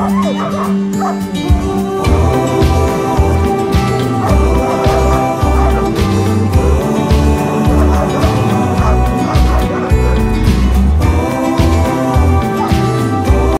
かっこいい